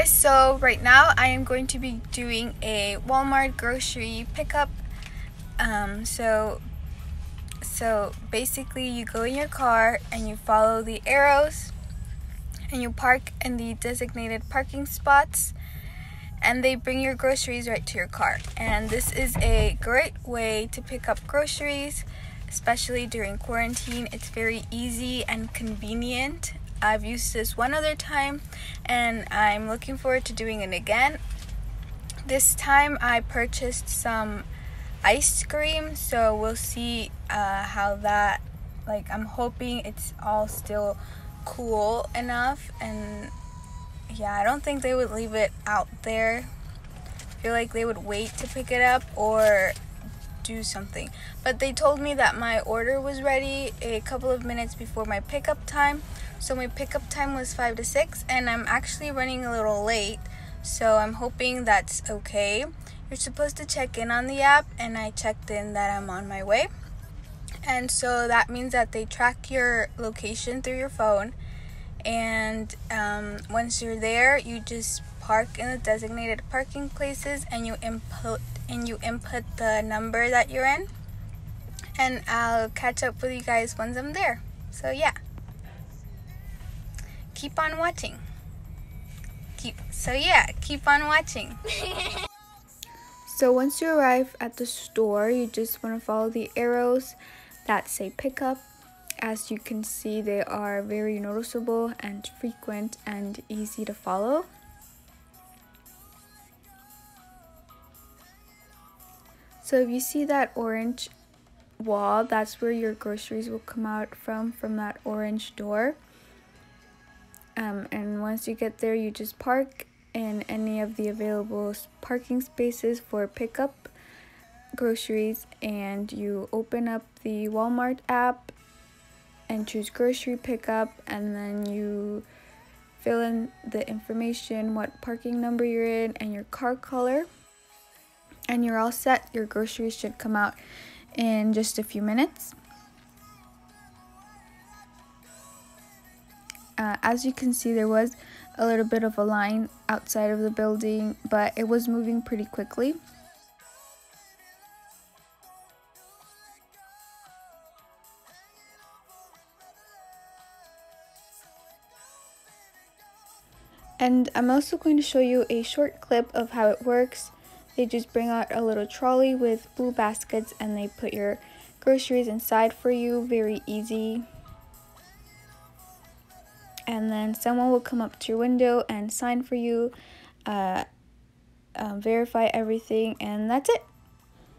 guys, so right now I am going to be doing a Walmart grocery pickup. Um, so, so basically you go in your car and you follow the arrows and you park in the designated parking spots and they bring your groceries right to your car. And this is a great way to pick up groceries, especially during quarantine. It's very easy and convenient I've used this one other time and I'm looking forward to doing it again. This time I purchased some ice cream, so we'll see uh, how that, like, I'm hoping it's all still cool enough. And yeah, I don't think they would leave it out there. I feel like they would wait to pick it up or do something. But they told me that my order was ready a couple of minutes before my pickup time. So my pickup time was 5 to 6 and I'm actually running a little late. So I'm hoping that's okay. You're supposed to check in on the app and I checked in that I'm on my way. And so that means that they track your location through your phone. And um, once you're there, you just park in the designated parking places and you input and you input the number that you're in. And I'll catch up with you guys once I'm there. So yeah keep on watching. Keep so yeah, keep on watching. so once you arrive at the store, you just want to follow the arrows that say pickup. As you can see, they are very noticeable and frequent and easy to follow. So if you see that orange wall, that's where your groceries will come out from, from that orange door. Um, and once you get there, you just park in any of the available parking spaces for pickup groceries and you open up the Walmart app and choose grocery pickup and then you fill in the information what parking number you're in and your car color and you're all set your groceries should come out in just a few minutes Uh, as you can see, there was a little bit of a line outside of the building, but it was moving pretty quickly. And I'm also going to show you a short clip of how it works. They just bring out a little trolley with blue baskets and they put your groceries inside for you. Very easy and then someone will come up to your window and sign for you, uh, um, verify everything, and that's it.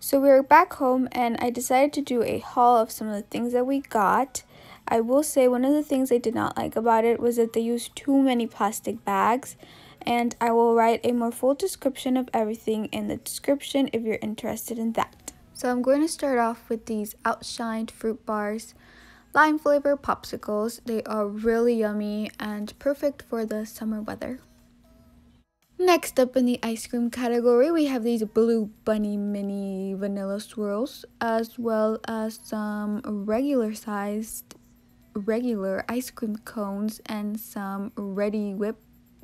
So we are back home, and I decided to do a haul of some of the things that we got. I will say one of the things I did not like about it was that they used too many plastic bags, and I will write a more full description of everything in the description if you're interested in that. So I'm going to start off with these Outshined fruit bars lime flavor popsicles. They are really yummy and perfect for the summer weather. Next up in the ice cream category, we have these Blue Bunny Mini Vanilla Swirls, as well as some regular sized regular ice cream cones and some ready whipped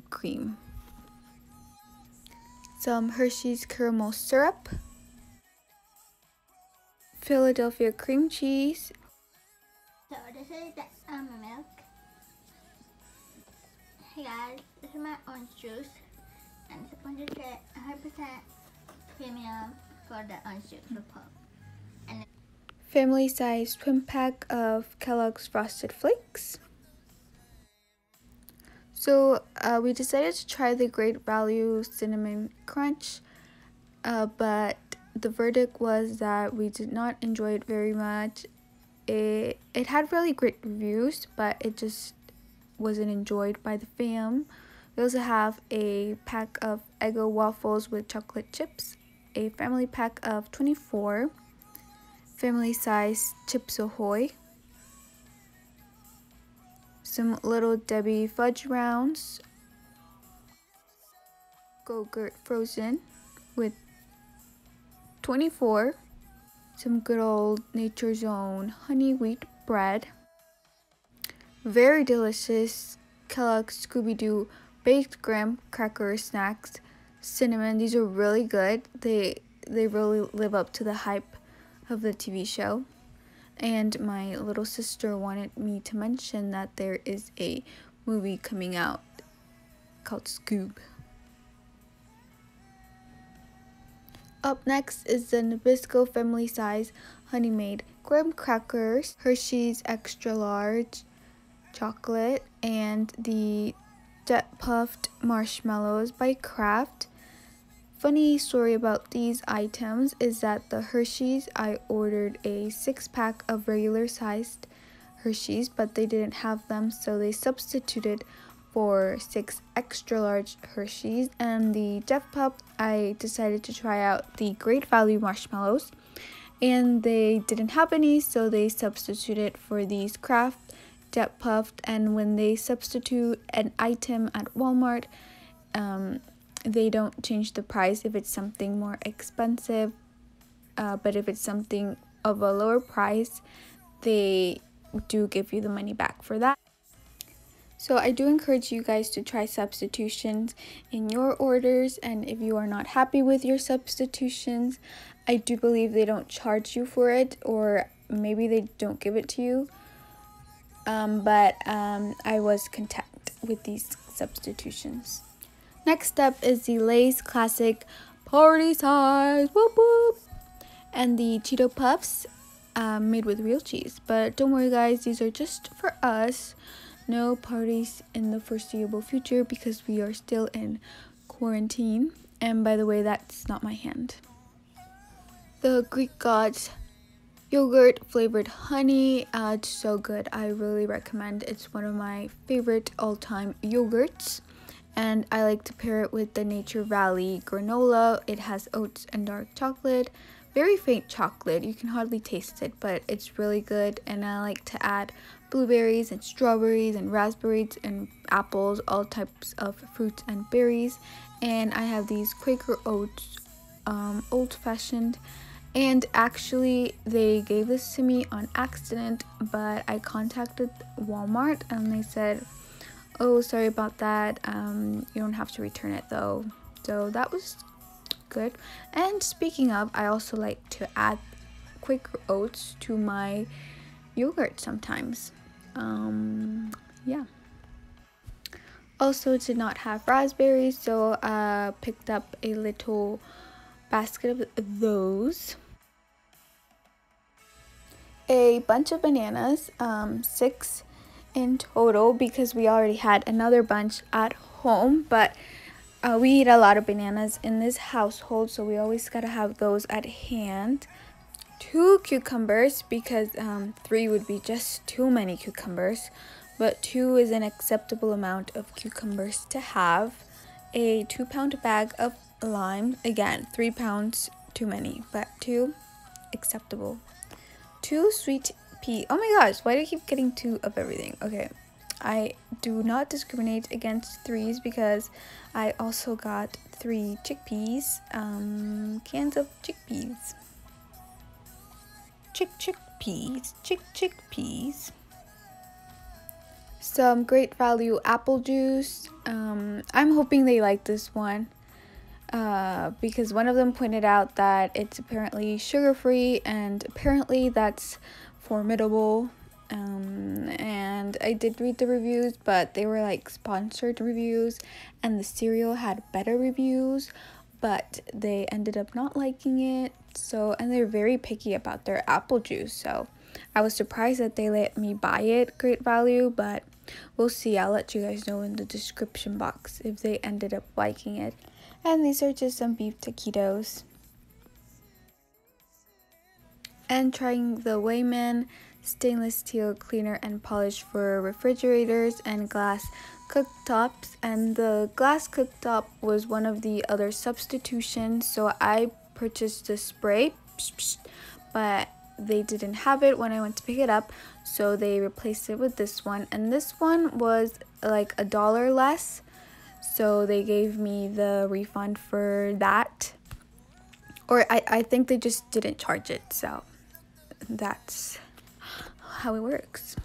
cream. Some Hershey's caramel syrup, Philadelphia cream cheese, so this is the almond milk. Hey guys, this is my orange juice. And it's 100% premium for the orange juice for pop. And Family size twin pack of Kellogg's Frosted Flakes. So uh, we decided to try the Great Value Cinnamon Crunch, uh, but the verdict was that we did not enjoy it very much it it had really great reviews, but it just wasn't enjoyed by the fam. We also have a pack of Eggo waffles with chocolate chips, a family pack of 24, family size Chips Ahoy, some Little Debbie fudge rounds, Go-Gurt frozen with 24, some good old Nature's Own honey wheat bread. Very delicious Kellogg's Scooby-Doo baked graham cracker snacks, cinnamon. These are really good. They they really live up to the hype of the TV show. And my little sister wanted me to mention that there is a movie coming out called Scoob. Up next is the Nabisco family size Honey Maid graham crackers, Hershey's extra large chocolate, and the jet puffed marshmallows by Kraft. Funny story about these items is that the Hershey's, I ordered a six pack of regular sized Hershey's, but they didn't have them, so they substituted for six extra large Hershey's. And the Jet Puff, I decided to try out the Great Value marshmallows, and they didn't have any, so they substituted for these Kraft Jet Puffed. And when they substitute an item at Walmart, um, they don't change the price if it's something more expensive uh, but if it's something of a lower price they do give you the money back for that so I do encourage you guys to try substitutions in your orders and if you are not happy with your substitutions I do believe they don't charge you for it or maybe they don't give it to you um, but um, I was content with these substitutions. Next up is the Lay's Classic Party Size, whoop whoop, and the Cheeto Puffs um, made with real cheese. But don't worry, guys, these are just for us. No parties in the foreseeable future because we are still in quarantine. And by the way, that's not my hand. The Greek Gods yogurt flavored honey. Uh, it's so good. I really recommend. It's one of my favorite all-time yogurts and I like to pair it with the Nature Valley granola. It has oats and dark chocolate, very faint chocolate. You can hardly taste it, but it's really good. And I like to add blueberries and strawberries and raspberries and apples, all types of fruits and berries. And I have these Quaker Oats um, old fashioned. And actually, they gave this to me on accident, but I contacted Walmart and they said, oh sorry about that. Um, you don't have to return it though. So that was good. And speaking of I also like to add quick oats to my yogurt sometimes. Um, yeah. Also did not have raspberries so I uh, picked up a little basket of those. A bunch of bananas um, six in total because we already had another bunch at home but uh, we eat a lot of bananas in this household so we always gotta have those at hand. Two cucumbers because um, three would be just too many cucumbers but two is an acceptable amount of cucumbers to have. A two pound bag of lime again three pounds too many but two acceptable. Two sweet pea. Oh my gosh, why do I keep getting two of everything? Okay, I do not discriminate against threes because I also got three chickpeas, um, cans of chickpeas. Chick chickpeas, chick chickpeas. Some great value apple juice. Um, I'm hoping they like this one. Uh, because one of them pointed out that it's apparently sugar free, and apparently that's formidable. Um, and I did read the reviews, but they were like sponsored reviews, and the cereal had better reviews, but they ended up not liking it. So, and they're very picky about their apple juice. So, I was surprised that they let me buy it, great value, but we'll see. I'll let you guys know in the description box if they ended up liking it. And these are just some beef taquitos and trying the Weiman stainless steel cleaner and polish for refrigerators and glass cooktops. And the glass cooktop was one of the other substitutions so I purchased the spray. But they didn't have it when I went to pick it up so they replaced it with this one. And this one was like a dollar less so they gave me the refund for that. Or I, I think they just didn't charge it so that's how it works.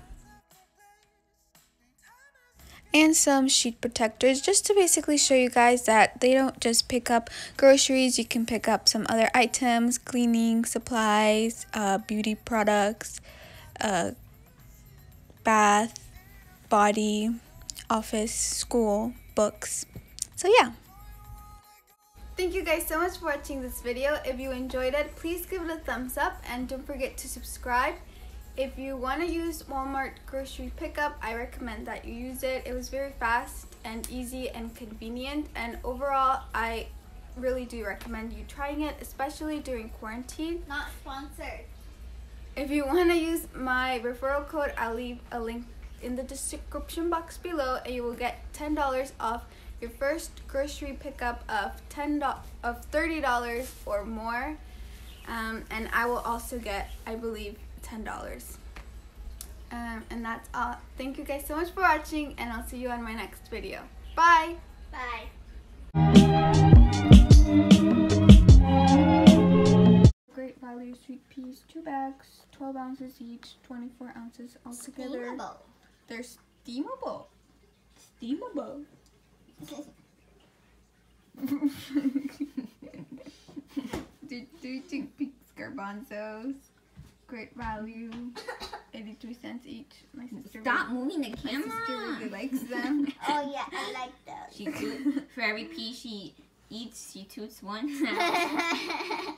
and some sheet protectors just to basically show you guys that they don't just pick up groceries. You can pick up some other items cleaning supplies uh, beauty products uh, bath body office school books. So yeah Thank you guys so much for watching this video. If you enjoyed it, please give it a thumbs up and don't forget to subscribe. If you want to use Walmart grocery pickup, I recommend that you use it. It was very fast and easy and convenient and overall I really do recommend you trying it, especially during quarantine. Not sponsored. If you want to use my referral code, I'll leave a link in the description box below and you will get $10 off your first grocery pickup of $10 of $30 or more. Um, and I will also get, I believe, $10. Um, and that's all. Thank you guys so much for watching, and I'll see you on my next video. Bye! Bye. Great value sweet peas, two bags, 12 ounces each, 24 ounces altogether. Steamable. They're steamable. Steamable. Do, do you think pink garbanzos? Great value. 83 cents each. My sister Stop really, moving the my camera. sister really likes them. oh yeah, I like those. She toot, for every pea she eats, she toots one.